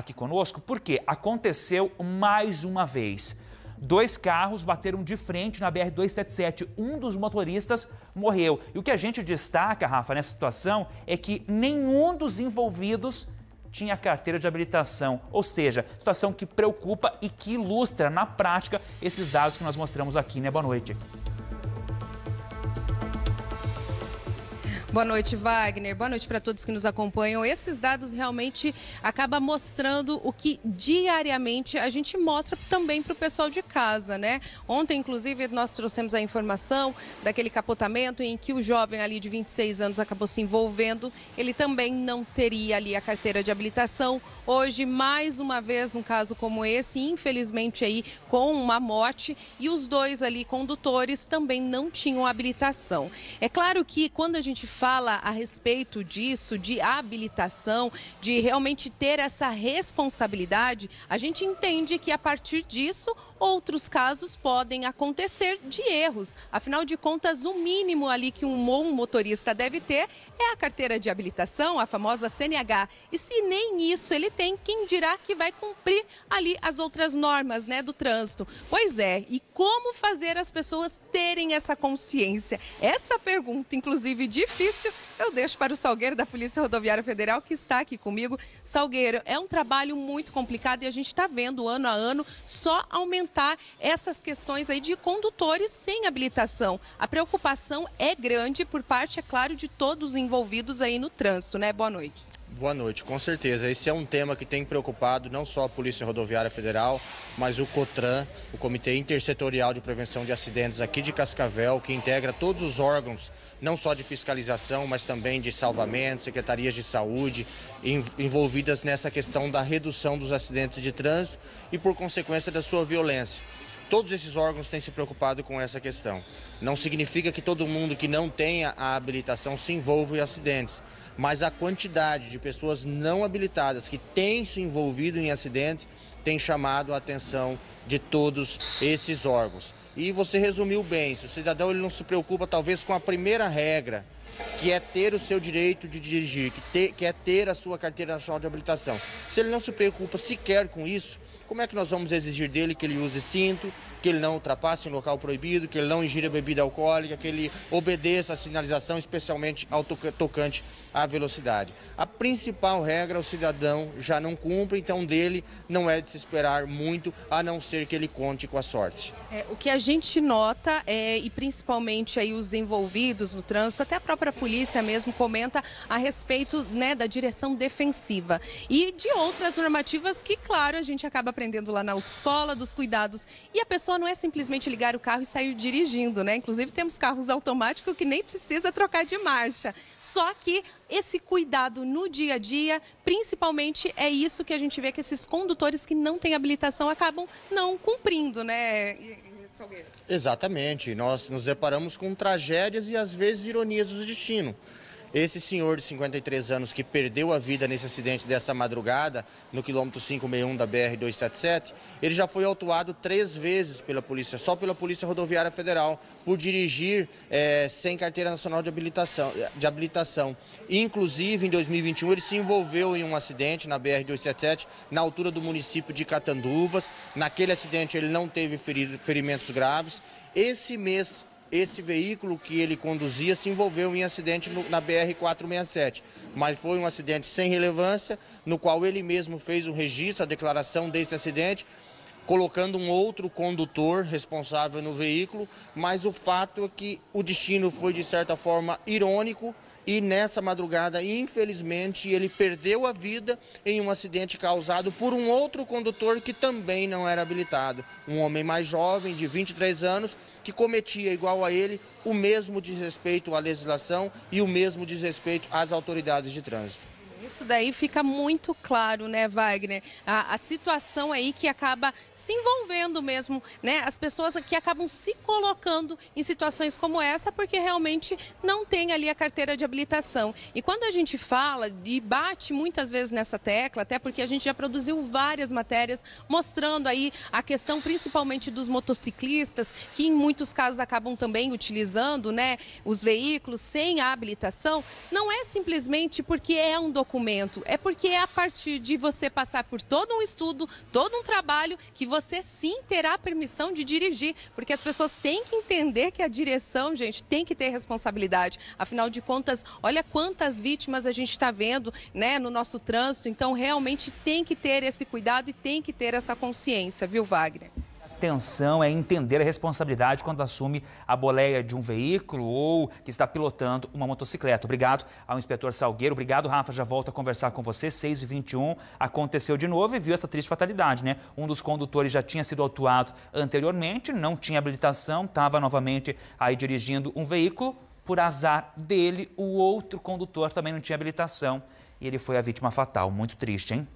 aqui conosco porque aconteceu mais uma vez. Dois carros bateram de frente na BR-277. Um dos motoristas morreu. E o que a gente destaca, Rafa, nessa situação é que nenhum dos envolvidos tinha carteira de habilitação, ou seja, situação que preocupa e que ilustra na prática esses dados que nós mostramos aqui, né? Boa noite. Boa noite, Wagner. Boa noite para todos que nos acompanham. Esses dados realmente acabam mostrando o que diariamente a gente mostra também para o pessoal de casa, né? Ontem, inclusive, nós trouxemos a informação daquele capotamento em que o jovem ali de 26 anos acabou se envolvendo. Ele também não teria ali a carteira de habilitação. Hoje, mais uma vez, um caso como esse, infelizmente aí com uma morte e os dois ali condutores também não tinham habilitação. É claro que quando a gente fala a respeito disso, de habilitação, de realmente ter essa responsabilidade, a gente entende que a partir disso outros casos podem acontecer de erros. Afinal de contas, o mínimo ali que um motorista deve ter é a carteira de habilitação, a famosa CNH. E se nem isso ele tem, quem dirá que vai cumprir ali as outras normas, né, do trânsito? Pois é, e como fazer as pessoas terem essa consciência? Essa pergunta, inclusive difícil difícil, eu deixo para o Salgueiro da Polícia Rodoviária Federal, que está aqui comigo. Salgueiro, é um trabalho muito complicado e a gente está vendo ano a ano só aumentar essas questões aí de condutores sem habilitação. A preocupação é grande por parte, é claro, de todos os envolvidos aí no trânsito, né? Boa noite. Boa noite, com certeza. Esse é um tema que tem preocupado não só a Polícia Rodoviária Federal, mas o COTRAN, o Comitê Intersetorial de Prevenção de Acidentes aqui de Cascavel, que integra todos os órgãos, não só de fiscalização, mas também de salvamento, secretarias de saúde, envolvidas nessa questão da redução dos acidentes de trânsito e, por consequência, da sua violência. Todos esses órgãos têm se preocupado com essa questão. Não significa que todo mundo que não tenha a habilitação se envolva em acidentes mas a quantidade de pessoas não habilitadas que têm se envolvido em acidente tem chamado a atenção de todos esses órgãos. E você resumiu bem, se o cidadão ele não se preocupa talvez com a primeira regra, que é ter o seu direito de dirigir, que, ter, que é ter a sua carteira nacional de habilitação. Se ele não se preocupa sequer com isso, como é que nós vamos exigir dele que ele use cinto, que ele não ultrapasse em local proibido, que ele não ingira bebida alcoólica, que ele obedeça a sinalização, especialmente ao tocante à velocidade. A principal regra o cidadão já não cumpre, então dele não é de se esperar muito, a não ser que ele conte com a sorte. É, o que a gente nota, é, e principalmente aí os envolvidos no trânsito, até a própria polícia mesmo comenta a respeito né, da direção defensiva e de outras normativas que, claro, a gente acaba aprendendo lá na escola, dos cuidados. E a pessoa não é simplesmente ligar o carro e sair dirigindo, né? Inclusive temos carros automáticos que nem precisa trocar de marcha. Só que esse cuidado no dia a dia, principalmente é isso que a gente vê que esses condutores que não têm habilitação acabam não cumprindo, né? Exatamente. Nós nos deparamos com tragédias e às vezes ironias do destino. Esse senhor de 53 anos que perdeu a vida nesse acidente dessa madrugada, no quilômetro 561 da BR-277, ele já foi autuado três vezes pela polícia, só pela Polícia Rodoviária Federal, por dirigir é, sem carteira nacional de habilitação, de habilitação. Inclusive, em 2021, ele se envolveu em um acidente na BR-277, na altura do município de Catanduvas. Naquele acidente, ele não teve ferimentos graves. Esse mês, esse veículo que ele conduzia se envolveu em acidente no, na BR-467. Mas foi um acidente sem relevância, no qual ele mesmo fez o registro, a declaração desse acidente, colocando um outro condutor responsável no veículo, mas o fato é que o destino foi, de certa forma, irônico e nessa madrugada, infelizmente, ele perdeu a vida em um acidente causado por um outro condutor que também não era habilitado. Um homem mais jovem, de 23 anos, que cometia, igual a ele, o mesmo desrespeito à legislação e o mesmo desrespeito às autoridades de trânsito. Isso daí fica muito claro, né, Wagner? A, a, situação aí que acaba se envolvendo mesmo, né? As pessoas que acabam se colocando em situações como essa porque realmente não tem ali a carteira de habilitação. E quando a gente fala e bate muitas vezes nessa tecla, até porque a gente já produziu várias matérias mostrando aí a questão principalmente dos motociclistas, que em muitos casos acabam também utilizando, né, os veículos sem a habilitação, não é simplesmente porque é um documento documento? É porque é a partir de você passar por todo um estudo, todo um trabalho, que você sim terá permissão de dirigir. Porque as pessoas têm que entender que a direção, gente, tem que ter responsabilidade. Afinal de contas, olha quantas vítimas a gente está vendo né, no nosso trânsito. Então, realmente tem que ter esse cuidado e tem que ter essa consciência, viu, Wagner? Atenção é entender a responsabilidade quando assume a boleia de um veículo ou que está pilotando uma motocicleta. Obrigado ao inspetor Salgueiro. Obrigado, Rafa. Já volto a conversar com você. 6 e 21 aconteceu de novo e viu essa triste fatalidade, né? Um dos condutores já tinha sido autuado anteriormente, não tinha habilitação, estava novamente aí dirigindo um veículo. Por azar dele, o outro condutor também não tinha habilitação e ele foi a vítima fatal. Muito triste, hein?